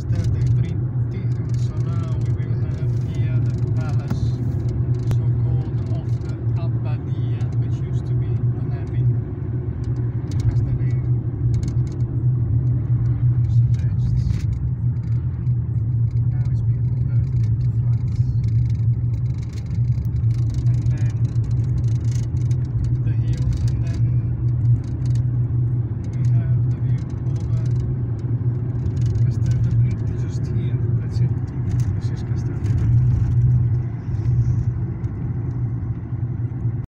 Still